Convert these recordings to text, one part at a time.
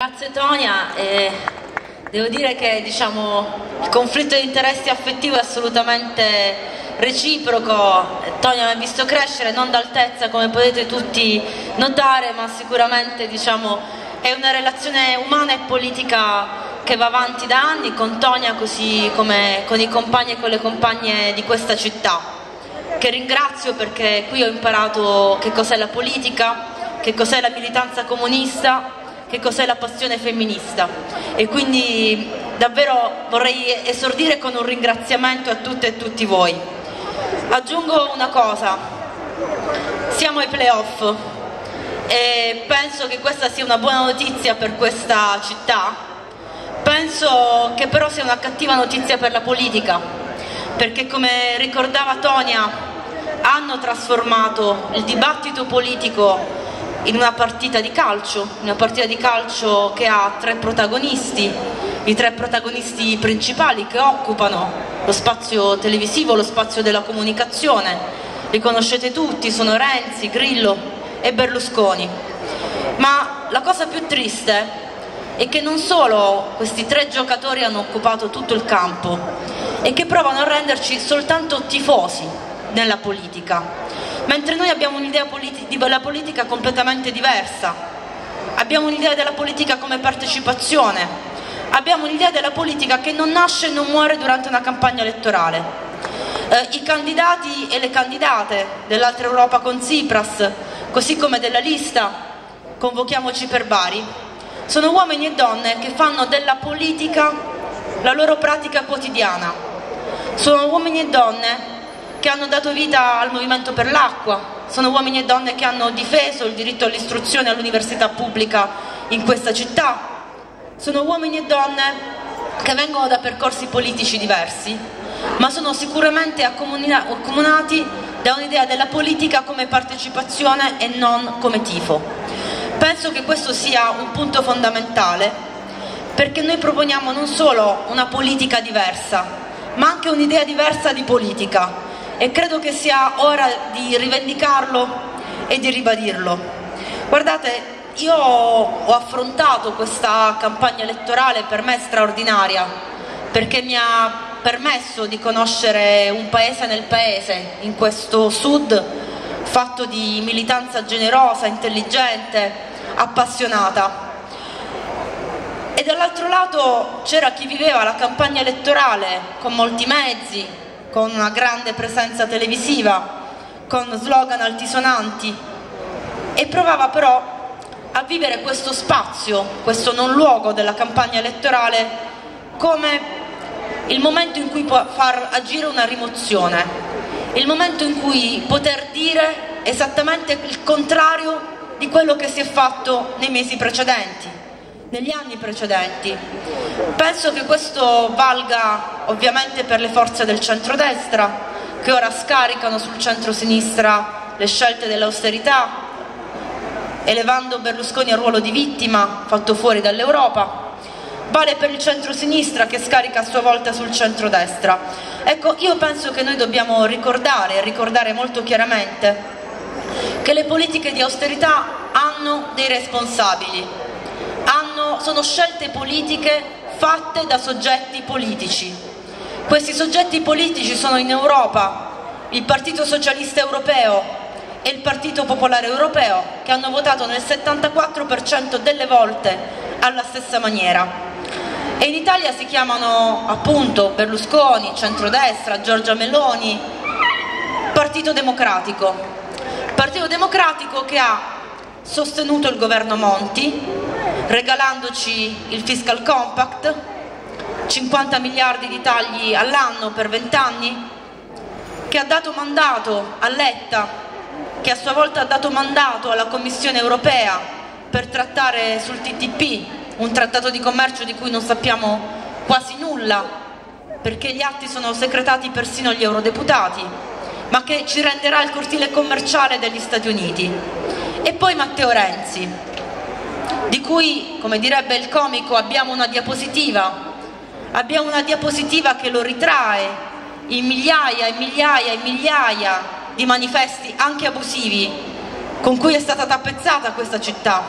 Grazie Tonia, eh, devo dire che diciamo, il conflitto di interessi affettivo è assolutamente reciproco, Tonia mi ha visto crescere non d'altezza come potete tutti notare, ma sicuramente diciamo, è una relazione umana e politica che va avanti da anni con Tonia così come con i compagni e con le compagne di questa città, che ringrazio perché qui ho imparato che cos'è la politica, che cos'è la militanza comunista che cos'è la passione femminista? E quindi davvero vorrei esordire con un ringraziamento a tutte e tutti voi. Aggiungo una cosa, siamo ai playoff. E penso che questa sia una buona notizia per questa città, penso che però sia una cattiva notizia per la politica, perché come ricordava Tonia hanno trasformato il dibattito politico in una partita di calcio, una partita di calcio che ha tre protagonisti, i tre protagonisti principali che occupano lo spazio televisivo, lo spazio della comunicazione. Li conoscete tutti, sono Renzi, Grillo e Berlusconi. Ma la cosa più triste è che non solo questi tre giocatori hanno occupato tutto il campo, e che provano a renderci soltanto tifosi nella politica mentre noi abbiamo un'idea della politica completamente diversa, abbiamo un'idea della politica come partecipazione, abbiamo un'idea della politica che non nasce e non muore durante una campagna elettorale. Eh, I candidati e le candidate dell'altra Europa con Tsipras, così come della lista Convochiamoci per Bari, sono uomini e donne che fanno della politica la loro pratica quotidiana. Sono uomini e donne che hanno dato vita al movimento per l'acqua, sono uomini e donne che hanno difeso il diritto all'istruzione e all'università pubblica in questa città, sono uomini e donne che vengono da percorsi politici diversi, ma sono sicuramente accomunati da un'idea della politica come partecipazione e non come tifo. Penso che questo sia un punto fondamentale perché noi proponiamo non solo una politica diversa, ma anche un'idea diversa di politica e credo che sia ora di rivendicarlo e di ribadirlo. Guardate, io ho affrontato questa campagna elettorale per me straordinaria perché mi ha permesso di conoscere un paese nel paese, in questo sud fatto di militanza generosa, intelligente, appassionata. E dall'altro lato c'era chi viveva la campagna elettorale con molti mezzi, con una grande presenza televisiva, con slogan altisonanti e provava però a vivere questo spazio, questo non luogo della campagna elettorale come il momento in cui può far agire una rimozione, il momento in cui poter dire esattamente il contrario di quello che si è fatto nei mesi precedenti negli anni precedenti. Penso che questo valga ovviamente per le forze del centrodestra che ora scaricano sul centro-sinistra le scelte dell'austerità, elevando Berlusconi al ruolo di vittima fatto fuori dall'Europa. Vale per il centro-sinistra che scarica a sua volta sul centrodestra. Ecco, io penso che noi dobbiamo ricordare, ricordare molto chiaramente, che le politiche di austerità hanno dei responsabili hanno, sono scelte politiche fatte da soggetti politici. Questi soggetti politici sono in Europa il Partito Socialista Europeo e il Partito Popolare Europeo che hanno votato nel 74% delle volte alla stessa maniera. E in Italia si chiamano appunto Berlusconi, centrodestra, Giorgia Meloni, Partito Democratico. Partito Democratico che ha sostenuto il governo Monti, regalandoci il fiscal compact, 50 miliardi di tagli all'anno per 20 anni, che ha dato mandato a Letta, che a sua volta ha dato mandato alla Commissione europea per trattare sul TTP, un trattato di commercio di cui non sappiamo quasi nulla, perché gli atti sono segretati persino agli eurodeputati, ma che ci renderà il cortile commerciale degli Stati Uniti. E poi Matteo Renzi, di cui, come direbbe il comico, abbiamo una diapositiva, abbiamo una diapositiva che lo ritrae in migliaia e migliaia e migliaia di manifesti anche abusivi con cui è stata tappezzata questa città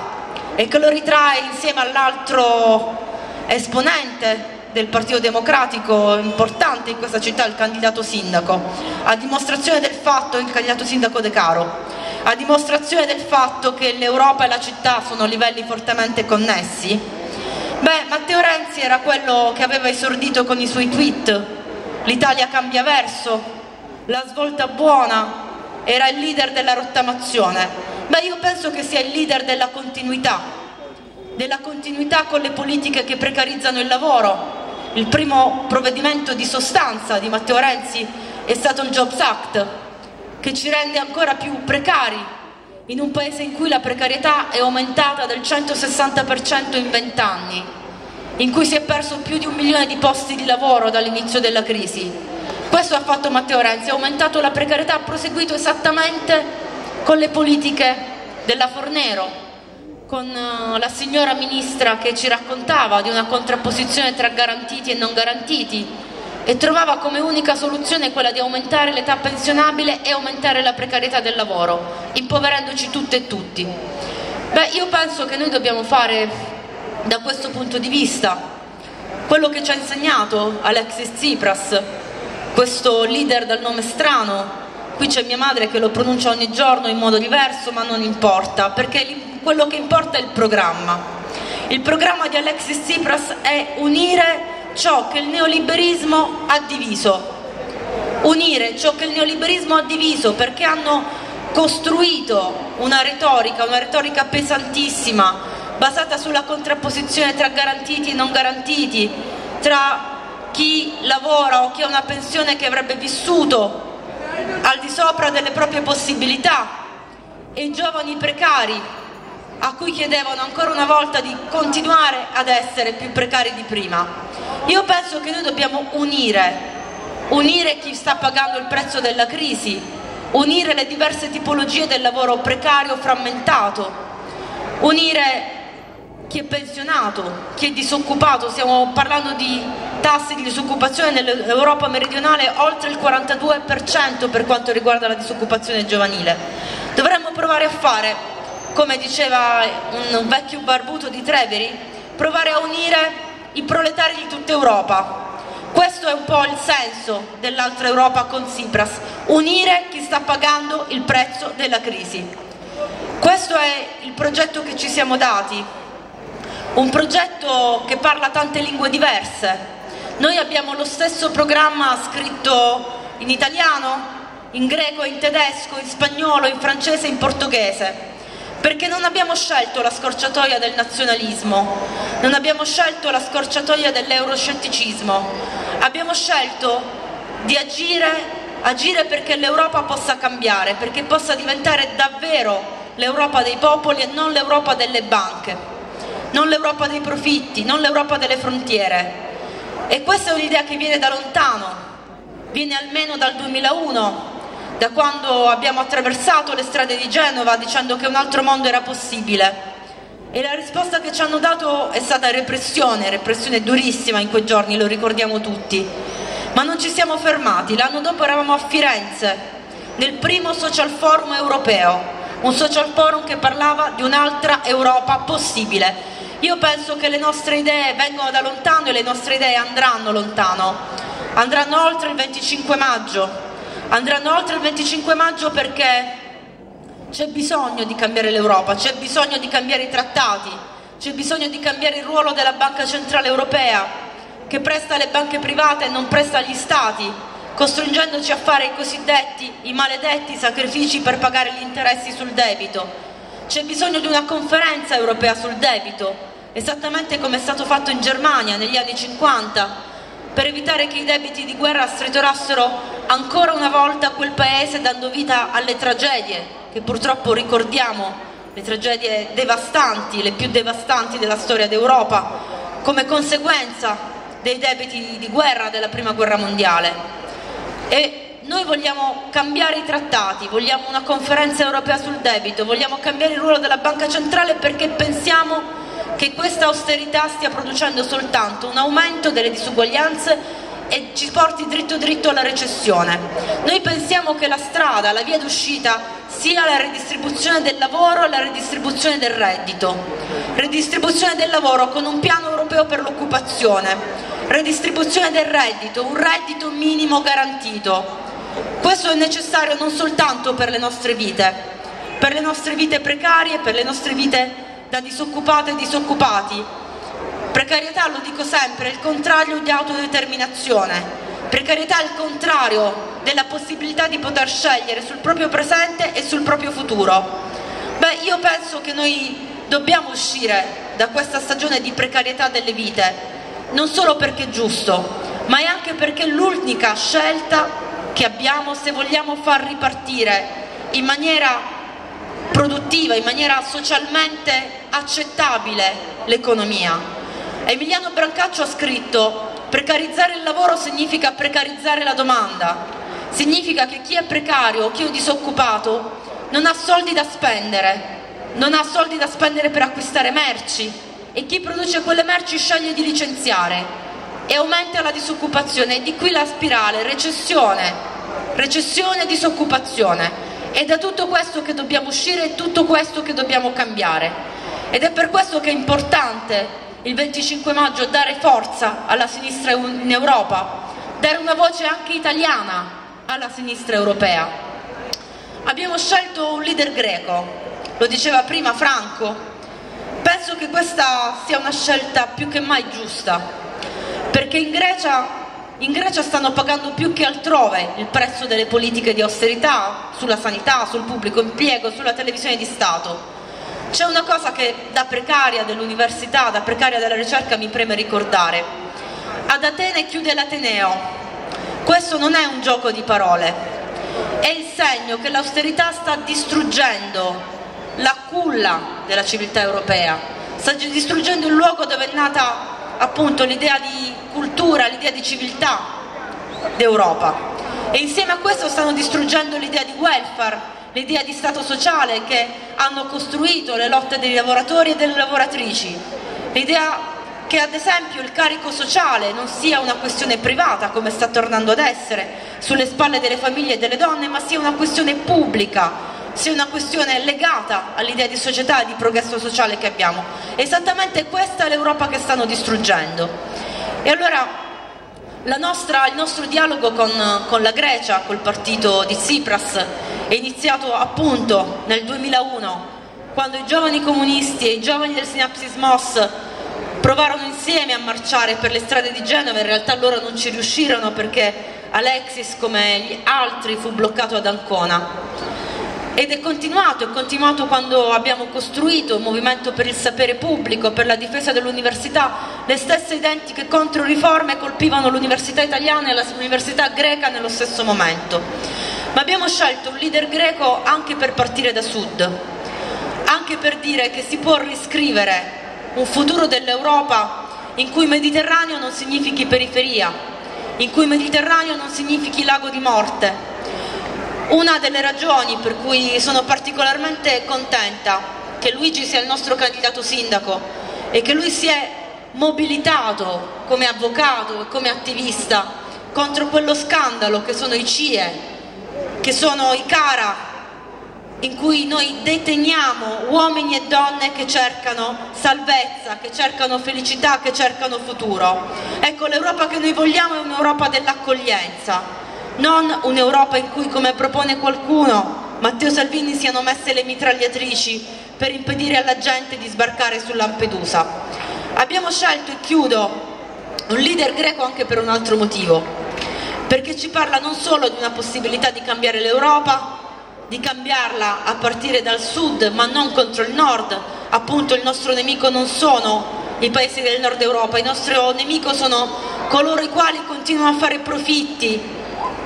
e che lo ritrae insieme all'altro esponente del Partito Democratico importante in questa città, il candidato sindaco, a dimostrazione del fatto, il candidato sindaco De Caro, a dimostrazione del fatto che l'Europa e la città sono livelli fortemente connessi, beh, Matteo Renzi era quello che aveva esordito con i suoi tweet, l'Italia cambia verso, la svolta buona, era il leader della rottamazione, beh io penso che sia il leader della continuità, della continuità con le politiche che precarizzano il lavoro, il primo provvedimento di sostanza di Matteo Renzi è stato il Jobs Act, che ci rende ancora più precari in un paese in cui la precarietà è aumentata del 160% in 20 anni, in cui si è perso più di un milione di posti di lavoro dall'inizio della crisi. Questo ha fatto Matteo Renzi, ha aumentato la precarietà, ha proseguito esattamente con le politiche della Fornero, con eh, la signora ministra che ci raccontava di una contrapposizione tra garantiti e non garantiti e trovava come unica soluzione quella di aumentare l'età pensionabile e aumentare la precarietà del lavoro, impoverendoci tutte e tutti. Beh, io penso che noi dobbiamo fare da questo punto di vista quello che ci ha insegnato Alexis Tsipras, questo leader dal nome strano, qui c'è mia madre che lo pronuncia ogni giorno in modo diverso, ma non importa, perché quello che importa è il programma. Il programma di Alexis Tsipras è unire ciò che il neoliberismo ha diviso, unire ciò che il neoliberismo ha diviso perché hanno costruito una retorica, una retorica pesantissima, basata sulla contrapposizione tra garantiti e non garantiti, tra chi lavora o chi ha una pensione che avrebbe vissuto al di sopra delle proprie possibilità e i giovani precari a cui chiedevano ancora una volta di continuare ad essere più precari di prima. Io penso che noi dobbiamo unire, unire chi sta pagando il prezzo della crisi, unire le diverse tipologie del lavoro precario frammentato, unire chi è pensionato, chi è disoccupato, stiamo parlando di tassi di disoccupazione nell'Europa meridionale oltre il 42% per quanto riguarda la disoccupazione giovanile. Dovremmo provare a fare come diceva un vecchio barbuto di Treveri, provare a unire i proletari di tutta Europa. Questo è un po' il senso dell'altra Europa con Tsipras, unire chi sta pagando il prezzo della crisi. Questo è il progetto che ci siamo dati, un progetto che parla tante lingue diverse. Noi abbiamo lo stesso programma scritto in italiano, in greco, in tedesco, in spagnolo, in francese in portoghese perché non abbiamo scelto la scorciatoia del nazionalismo, non abbiamo scelto la scorciatoia dell'euroscetticismo, abbiamo scelto di agire, agire perché l'Europa possa cambiare, perché possa diventare davvero l'Europa dei popoli e non l'Europa delle banche, non l'Europa dei profitti, non l'Europa delle frontiere. E questa è un'idea che viene da lontano, viene almeno dal 2001, da quando abbiamo attraversato le strade di Genova dicendo che un altro mondo era possibile. E la risposta che ci hanno dato è stata repressione, repressione durissima in quei giorni, lo ricordiamo tutti. Ma non ci siamo fermati, l'anno dopo eravamo a Firenze, nel primo social forum europeo, un social forum che parlava di un'altra Europa possibile. Io penso che le nostre idee vengono da lontano e le nostre idee andranno lontano, andranno oltre il 25 maggio, andranno oltre il 25 maggio perché c'è bisogno di cambiare l'Europa, c'è bisogno di cambiare i trattati, c'è bisogno di cambiare il ruolo della Banca Centrale Europea che presta alle banche private e non presta agli Stati, costringendoci a fare i cosiddetti, i maledetti sacrifici per pagare gli interessi sul debito. C'è bisogno di una conferenza europea sul debito, esattamente come è stato fatto in Germania negli anni 50, per evitare che i debiti di guerra stritolassero ancora una volta quel paese dando vita alle tragedie che purtroppo ricordiamo, le tragedie devastanti, le più devastanti della storia d'Europa, come conseguenza dei debiti di guerra della prima guerra mondiale. E noi vogliamo cambiare i trattati, vogliamo una conferenza europea sul debito, vogliamo cambiare il ruolo della banca centrale perché pensiamo che questa austerità stia producendo soltanto un aumento delle disuguaglianze e ci porti dritto dritto alla recessione. Noi pensiamo che la strada, la via d'uscita sia la redistribuzione del lavoro e la redistribuzione del reddito. Redistribuzione del lavoro con un piano europeo per l'occupazione, redistribuzione del reddito, un reddito minimo garantito. Questo è necessario non soltanto per le nostre vite, per le nostre vite precarie, per le nostre vite da disoccupate e disoccupati. Precarietà, lo dico sempre, è il contrario di autodeterminazione. Precarietà è il contrario della possibilità di poter scegliere sul proprio presente e sul proprio futuro. Beh, io penso che noi dobbiamo uscire da questa stagione di precarietà delle vite, non solo perché è giusto, ma è anche perché è l'unica scelta che abbiamo se vogliamo far ripartire in maniera produttiva, in maniera socialmente accettabile l'economia. Emiliano Brancaccio ha scritto precarizzare il lavoro significa precarizzare la domanda, significa che chi è precario o chi è disoccupato non ha soldi da spendere, non ha soldi da spendere per acquistare merci e chi produce quelle merci sceglie di licenziare e aumenta la disoccupazione e di qui la spirale recessione, recessione e disoccupazione. È da tutto questo che dobbiamo uscire, è tutto questo che dobbiamo cambiare. Ed è per questo che è importante il 25 maggio dare forza alla sinistra in Europa, dare una voce anche italiana alla sinistra europea. Abbiamo scelto un leader greco, lo diceva prima Franco, penso che questa sia una scelta più che mai giusta, perché in Grecia in Grecia stanno pagando più che altrove il prezzo delle politiche di austerità sulla sanità, sul pubblico impiego, sulla televisione di Stato. C'è una cosa che da precaria dell'università, da precaria della ricerca mi preme ricordare. Ad Atene chiude l'Ateneo. Questo non è un gioco di parole, è il segno che l'austerità sta distruggendo la culla della civiltà europea, sta distruggendo il luogo dove è nata appunto l'idea di cultura, l'idea di civiltà d'Europa e insieme a questo stanno distruggendo l'idea di welfare, l'idea di Stato sociale che hanno costruito le lotte dei lavoratori e delle lavoratrici, l'idea che ad esempio il carico sociale non sia una questione privata come sta tornando ad essere sulle spalle delle famiglie e delle donne, ma sia una questione pubblica sia una questione legata all'idea di società e di progresso sociale che abbiamo. Esattamente questa è l'Europa che stanno distruggendo. E allora nostra, il nostro dialogo con, con, la Grecia, col partito di Tsipras, è iniziato appunto nel 2001, quando i giovani comunisti e i giovani del Synapsis Mos provarono insieme a marciare per le strade di Genova, in realtà loro non ci riuscirono perché Alexis, come gli altri, fu bloccato ad Ancona. Ed è continuato, è continuato quando abbiamo costruito un movimento per il sapere pubblico, per la difesa dell'università, le stesse identiche controriforme colpivano l'università italiana e l'università greca nello stesso momento. Ma abbiamo scelto un leader greco anche per partire da sud, anche per dire che si può riscrivere un futuro dell'Europa in cui Mediterraneo non significhi periferia, in cui Mediterraneo non significhi lago di morte, una delle ragioni per cui sono particolarmente contenta che Luigi sia il nostro candidato sindaco e che lui si è mobilitato come avvocato e come attivista contro quello scandalo che sono i CIE, che sono i CARA, in cui noi deteniamo uomini e donne che cercano salvezza, che cercano felicità, che cercano futuro. Ecco, l'Europa che noi vogliamo è un'Europa dell'accoglienza, non un'Europa in cui, come propone qualcuno, Matteo Salvini siano messe le mitragliatrici per impedire alla gente di sbarcare su Lampedusa. Abbiamo scelto, e chiudo, un leader greco anche per un altro motivo, perché ci parla non solo di una possibilità di cambiare l'Europa, di cambiarla a partire dal sud ma non contro il nord, appunto il nostro nemico non sono i paesi del nord Europa, il nostro nemico sono coloro i quali continuano a fare profitti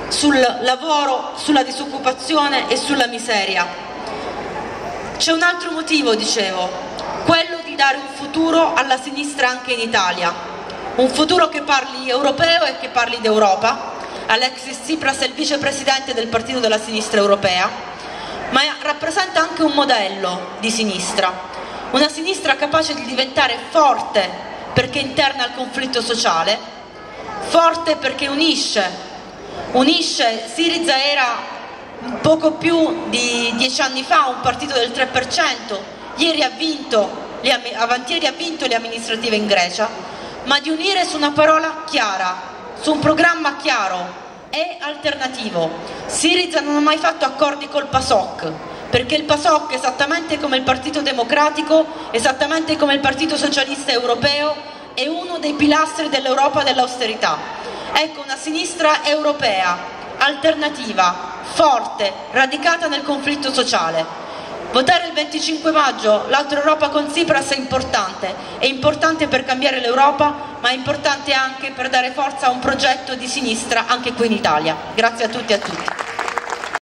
sul lavoro, sulla disoccupazione e sulla miseria. C'è un altro motivo, dicevo, quello di dare un futuro alla sinistra anche in Italia, un futuro che parli europeo e che parli d'Europa. Alexis Tsipras è il vicepresidente del Partito della Sinistra Europea, ma rappresenta anche un modello di sinistra, una sinistra capace di diventare forte perché interna al conflitto sociale, forte perché unisce unisce, Siriza era poco più di dieci anni fa un partito del 3%, ieri ha vinto, avantieri ha vinto le amministrative in Grecia, ma di unire su una parola chiara, su un programma chiaro e alternativo. Siriza non ha mai fatto accordi col PASOK, perché il PASOK, esattamente come il Partito Democratico, esattamente come il Partito Socialista Europeo, è uno dei pilastri dell'Europa dell'austerità. Ecco, una sinistra europea, alternativa, forte, radicata nel conflitto sociale. Votare il 25 maggio l'altra Europa con Tsipras è importante, è importante per cambiare l'Europa, ma è importante anche per dare forza a un progetto di sinistra anche qui in Italia. Grazie a tutti e a tutti.